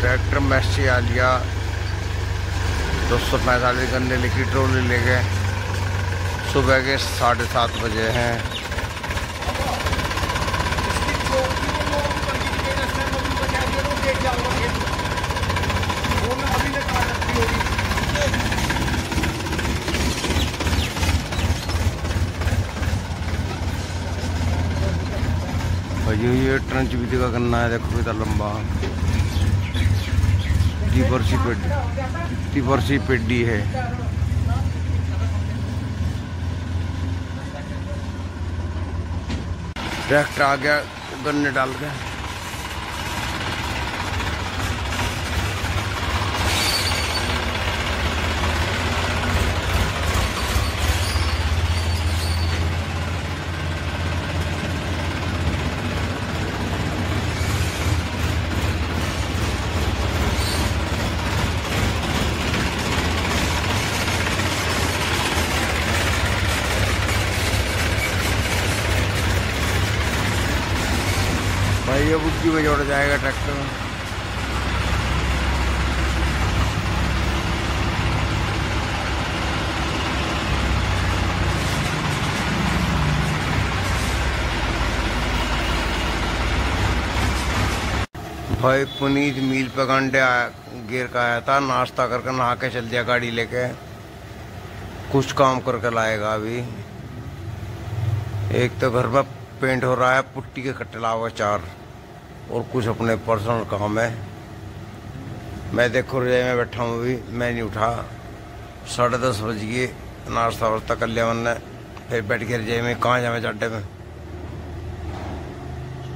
Tractor Massey आ लिया। दो सौ पैंतालीस गन्ने लिखी ट्रोली ले गए सुबह के साढ़े सात बजे हैं। भाई, ये ट्रंच भी का करना है, देखो इतना लंबा। तिबरसी पेडी तिबरसी पेडी है। ट्रैक्टर आ गया गन्ने डाल के ये बुद्धि में जोड़ जाएगा ट्रैक्टर में भाई, पुनीत मील पे घंटे गिर का आया था, नाश्ता करके नहा के चल दिया गाड़ी लेके। कुछ काम करके लाएगा अभी। एक तो घर में पेंट हो रहा है, पुट्टी के कट्टे लावा चार। और कुछ अपने पर्सनल काम है। मैं देखो रजाई में बैठा हूँ अभी, मैं नहीं उठा। साढ़े दस बज गए, नाश्ता वास्ता कर लिया मैंने, फिर बैठ के रजाई में, कहाँ जावे चाटे में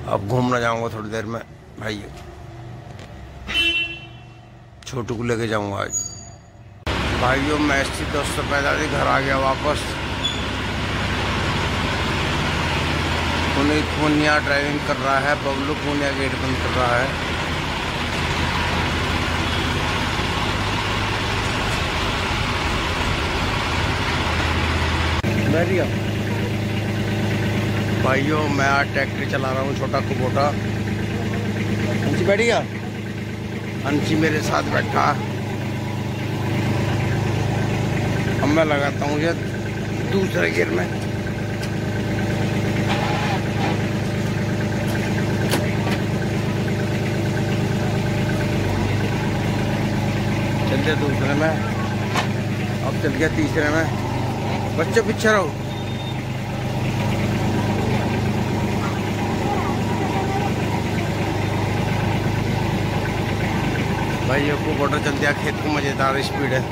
अब घूमना जाऊँगा थोड़ी देर में, भाई। छोटू को लेके जाऊँगा आज। भाइयों, मैं इसी दस सौ पैंतालीस घर आ गया वापस। पुनीत पूनिया ड्राइविंग कर रहा है बबलू पूनिया गेट बंद कर रहा है। भाइयों मैं आज ट्रैक्टर चला रहा हूँ छोटा कुबोटा अंशी बैठिया अंशी मेरे साथ बैठा। अब मैं लगाता हूँ ये दूसरे गियर में। चल गया, दूसरे में। अब चल गया तीसरे में। बच्चों, पीछे रहो। भाई ये को बॉर्डर चल दिया खेत को मज़ेदार स्पीड है।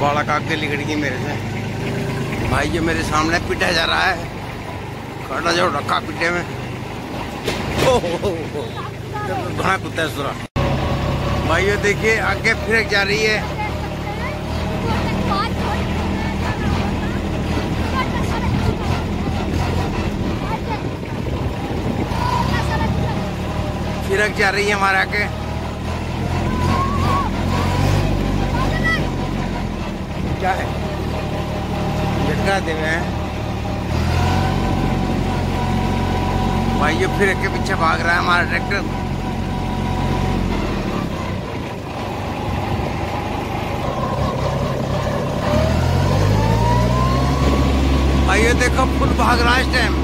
बालक आगे लिगड़ गई मेरे से। भाई ये मेरे सामने पिटा जा रहा है। खड़ा जो रखा पिटे में। घना कुत्ता है सुरा। भाई ये देखिए, आगे फिर जा रही है। फिरक जा रही है हमारे आगे। क्या है? झटका दे में भाई ये फिर के पीछे भाग रहा है हमारा ट्रैक्टर भाई ये देखो फुल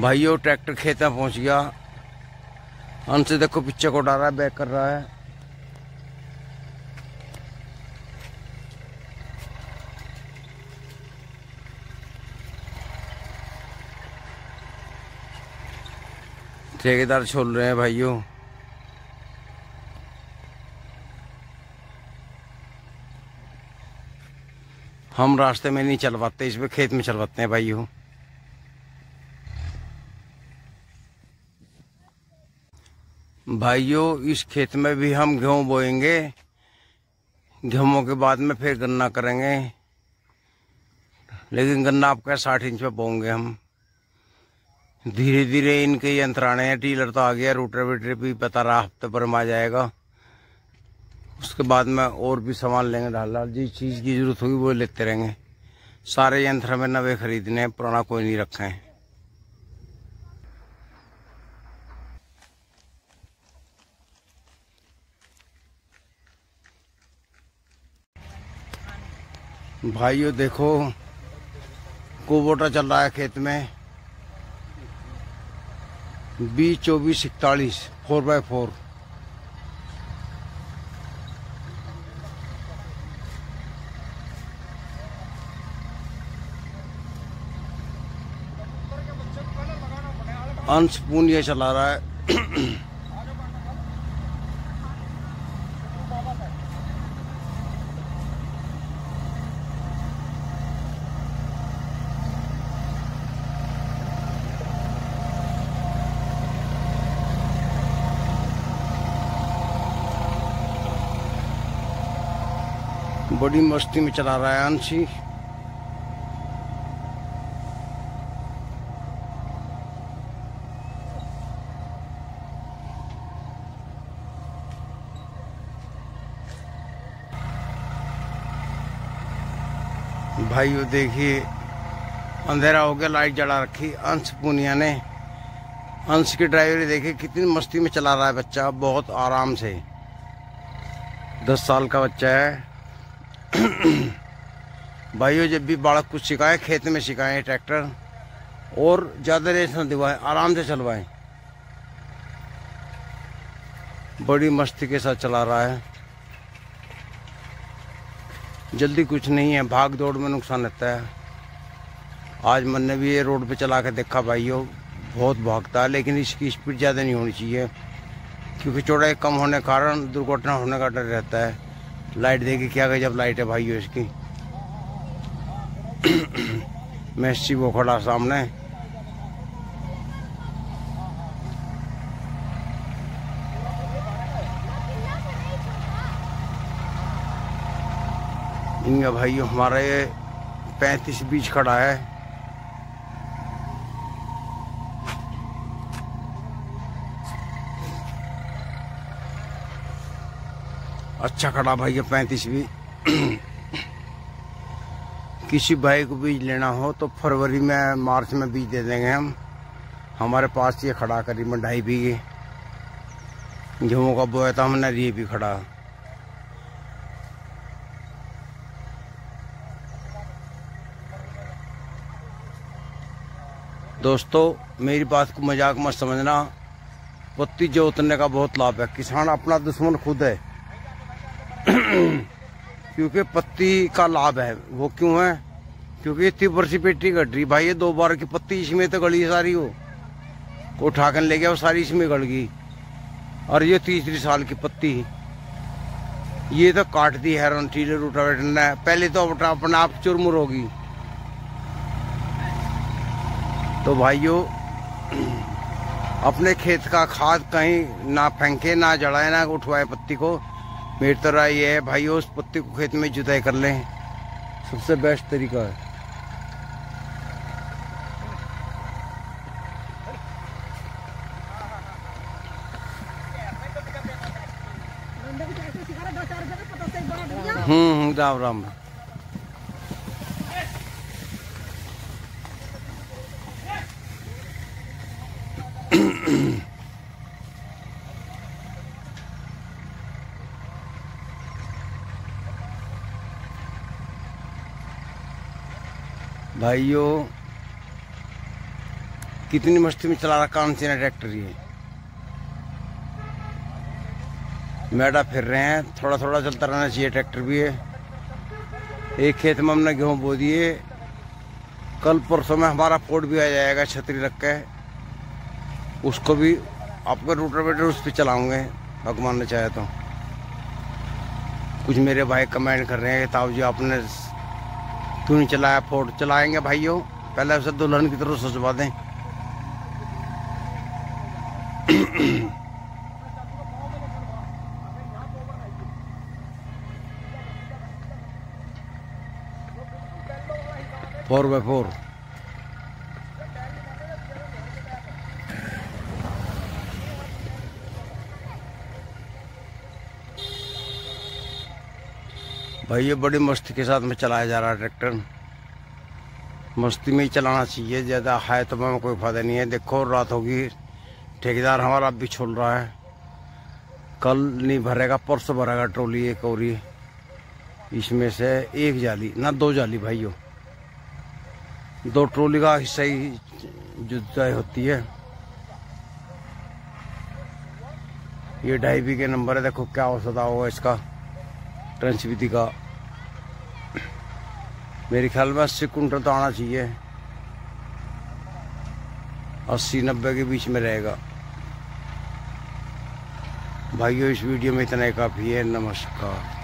भाइयों, ट्रैक्टर खेत में पहुँच गया। हमसे देखो पीछे को डाल रहा है, बैक कर रहा है। ठेकेदार छोड़ रहे हैं भाइयों। हम रास्ते में नहीं चलवाते इसमें खेत में चलवाते हैं भाइयों। भाइयों, इस खेत में भी हम गेहूँ बोएँगे। गेहूँ के बाद में फिर गन्ना करेंगे। लेकिन गन्ना आपका साठ इंच पे बोएँगे हम। धीरे धीरे इनके यंत्र आने हैं, टीलर तो आ गया, रूटर वेटर भी बता रहा, हफ़्ते पर में आ जाएगा। उसके बाद में और भी सामान लेंगे डाल जिस चीज़ की ज़रूरत होगी वो लेते रहेंगे। सारे यंत्र हमें नवे खरीदने हैं, पुराना कोई नहीं रखे हैं। भाइयों, देखो, कुबोटा चल रहा है खेत में। बीस चौबीस इकतालीस, फोर बाय फोर। अंश पूनिया चला रहा है। बड़ी मस्ती में चला रहा है अंशी। भाइयों देखिए, अंधेरा हो गया, लाइट जला रखी, अंश पुनिया ने। अंश की ड्राइवरी देखिए, कितनी मस्ती में चला रहा है बच्चा, बहुत आराम से। दस साल का बच्चा है। भाइयों, जब भी बालक कुछ सिखाए, खेत में सिखाए, ट्रैक्टर, और ज़्यादा रेस न दिवाए, आराम से चलवाएँ। बड़ी मस्ती के साथ चला रहा है। जल्दी कुछ नहीं है, भाग दौड़ में नुकसान रहता है। आज मैंने भी ये रोड पे चला के देखा भाइयों, बहुत भागता है, लेकिन इसकी स्पीड ज़्यादा नहीं होनी चाहिए, क्योंकि चौड़ाई कम होने के कारण दुर्घटना होने का डर रहता है। लाइट देखी क्या गई जब लाइट है भाइयों इसकी। मैसी वो खड़ा सामने। इनका भाइयों हमारा ये पैंतीस बीच खड़ा है। अच्छा खड़ा भाई, ये पैंतीस भी। किसी भाई को बीज लेना हो तो फरवरी में, मार्च में बीज दे देंगे हम। हमारे पास ये खड़ा करीबन ढाई बीघे गेहूँ का बोया था हमने, ये भी खड़ा। दोस्तों, मेरी बात को मज़ाक मत समझना। पत्ती जोतने का बहुत लाभ है। किसान अपना दुश्मन खुद है। क्योंकि पत्ती का लाभ है। वो क्यों है? क्योंकि इतनी वर्षी पेटी घट रही। भाई, ये दो बार की पत्ती इसमें तो गली सारी हो। को उठा कर ले गया, वो सारी इसमें गड़ गई। और ये तीसरी साल की पत्ती। ये तो काट दी है टीले रूटावेटर ने पहले तो अपने आप चुरमुर होगी तो भाइयों, अपने खेत का खाद कहीं ना फेंके, ना जड़ाए ना उठवाए पत्ती को। मेरी तरह ये है भाई उस पत्ते को खेत में जुताई कर लें। सबसे बेस्ट तरीका है। हम्म हम्म राम राम। भाइयों, कितनी मस्ती में चला रहा काम से ट्रैक्टर ये। मैडा फिर रहे हैं थोड़ा थोड़ा चलता रहना चाहिए, ट्रैक्टर भी है। एक खेत में हमने गेहूँ बो दिए। कल परसों में हमारा पोर्ट भी आ जाएगा छतरी रख के। उसको भी आपका रूटर वेटर उस पर चलाऊँगे, भगवान ने चाहे तो। कुछ मेरे भाई कमेंट कर रहे हैं कि ताऊ जी आपने क्यों नहीं चलाया? फोर्ट चलाएँगे भाइयों। पहले उसे दुल्हन की तरफ़ सजवा दें। फोर बाय फोर भाई, ये बड़ी मस्ती के साथ में चलाया जा रहा है ट्रैक्टर। मस्ती में ही चलाना चाहिए, ज़्यादा हाई तो में कोई फ़ायदा नहीं है। देखो, रात होगी, ठेकेदार हमारा भी छोड़ रहा है। कल नहीं भरेगा, परसों भरेगा ट्रोली एक और ही। इसमें से एक जाली, ना दो जाली भाइयों। दो ट्रोली का हिस्सा ही जुदाई होती है। ये ढाई बी के नंबर है, देखो क्या औसता होगा इसका। ट्रांसविधि का। मेरे ख्याल में अस्सी कुंटल तो आना चाहिए। अस्सी, नब्बे के बीच में रहेगा। भाइयों, इस वीडियो में इतना ही। काफ़ी है। नमस्कार।